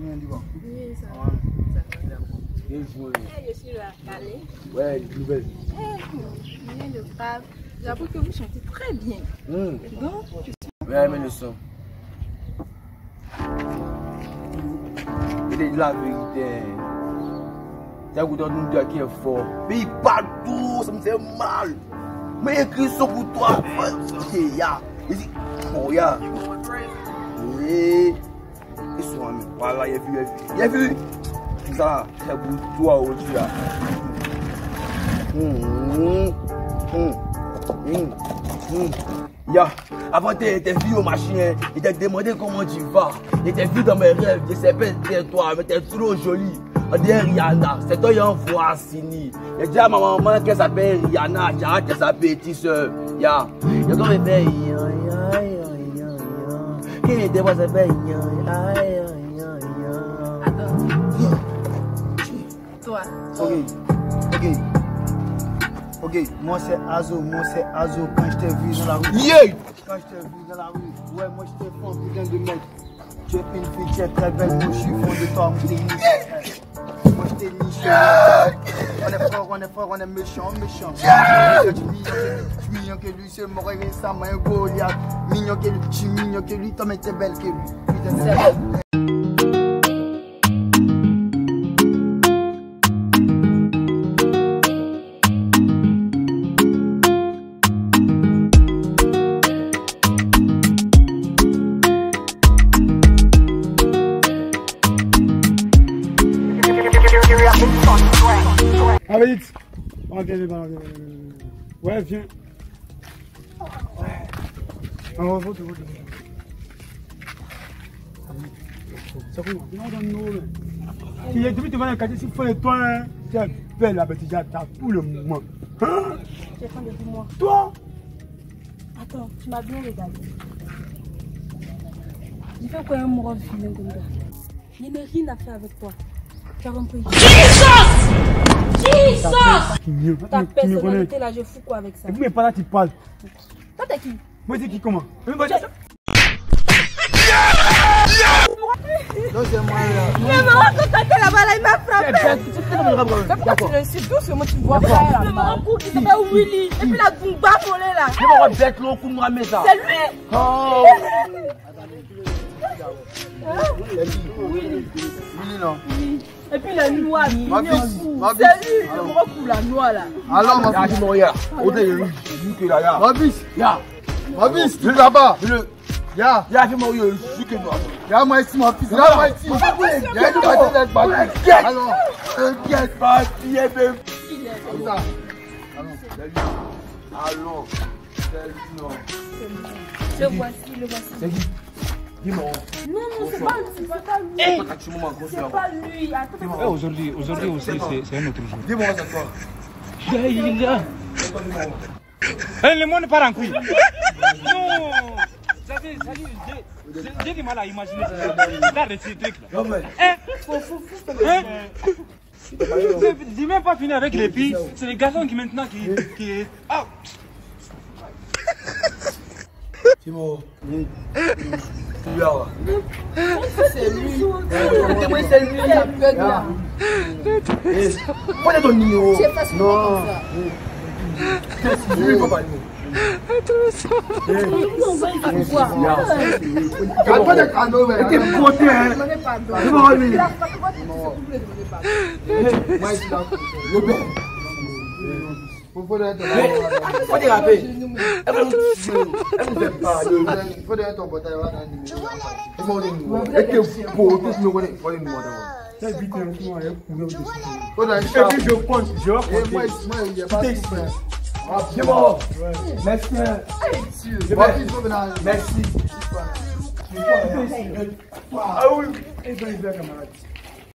Oui, ça Ah, va. Bien joué. Eh, Je suis là, calé. Ouais, nouvelle. Eh, rien de grave. J'avoue que vous chantez très bien. Hum. Donc, je suis Ouais, mais le son. Il est la vérité. T'as goûté un gars qui est fort. Mais il parle tout, ça me fait mal. Mais écrit ça pour toi. Il dit, oh. Ils sont amis. Voilà, il a vu, il a vu. Il a vu. Ça, c'est pour toi aujourd'hui là. Ya, avant t'es vu au machin, il t'a demandé comment tu vas. Il t'a vu dans mes rêves, je sais pas si toi, mais t'es trop jolie. On dirait Rihanna, c'est toi qui envoie Sini. J'ai dit à ma maman qu'elle s'appelle Rihanna, j'ai hâte qu'elle s'appelle. Ya, il a comme fait ya, Toi. Ok, ok. Ok, moi c'est Azo, moi c'est Azo quand je t'ai vu dans la rue. Yeah! Quand je t'ai vu dans la rue, ouais, moi je t'ai fait un putain de mec. Tu es une fille, tu es très belle, moi je suis fond de toi, moi je t'ai niché. Moi je t'ai niché. On est fort, on est fort, on est méchant, méchant. Je suis mignon que lui, je suis mignon que lui, c'est mon rêve, ça m'a un Goliath. Mignon que lui, je suis mignon que lui, toi mais t'es belle que lui. Ah, vite Ok, viens, viens, viens. Ouais, viens. Ouais. On va voter, voter. C'est quoi Non, non, non. Tu vas dans le quartier, s'il faut les toi, hein, tu es belle là, tu as tout le moment. Hein? Tu es fan de moi. Toi? Attends, tu m'as bien regardé. J'ai fait quoi un moron vilain comme ça? Je n'ai rien à faire avec toi. Tu as compris Qui me Ta personnalité là, je fous quoi avec ça? Et pas là, tu parles. Toi, t'es qui? Moi, c'est qui comment? Hein, Non, c'est moi là. Mais maman, quand t'étais là-bas, là, il m'a frappé. Pourquoi tu l'insultes douce Moi, tu vois ça là. Le maman pour qui s'appelle Willy. Et puis la volée là. Bête l'eau ça. C'est lui. Oh! Oui, non. Et puis la noix, Ma ma C'est lui. Le maman pour la noix là. Alors, ma Ya, fille. moi, ya. Où t'es, vu que là, ya. Ma fille, Ya, ma fille, tu là-bas. Ya, ya, dis moi, ya, vu que là. ya, moi ici, ma fille. Ya, moi ici. Ya. Alors, T'inquiète bébé. comme ça. Allons. Salut, non. Le voici, le voici. C'est qui? Dis-moi. Non, non, c'est pas lui. C'est pas lui. C'est pas C'est pas lui. Attends. Eh, Aujourd'hui, aujourd'hui aussi, c'est un autre jour. Dis-moi, c'est quoi? Il est là. Eh, le monde part en couille. Non. J'ai- du mal à imaginer ça. Regarde ces trucs là. Non, mais. Eh, hein? J'ai même pas fini avec les filles. C'est les garçons qui maintenant qui. qui... Ah, Dis-moi. Tu viens, là. C'est lui. C'est lui. C'est le bug là. Eh, Prenez ton numéro? Lui. Non, Calme-toi des canaux, mais. T'es poté, hein. Lui. Il a Faut faut donner ton Faut déraper. Elle va nous tuer. Elle nous fait pas. Il faut donner ton portail. on va donner le numéro. Dis-moi le numéro. Et t'es beau, tu me connais. Faut le numéro d'abord. c'est vite, hein, moi, hein, courir au-dessus. Faut donner Et ça. puis je compte, je vais Et moi compter. ici, moi, il n'y a pas de souffrance. Dis-moi. Merci. Ma fille, il faut venir. Merci. Ah oui, et ben, il va camarade.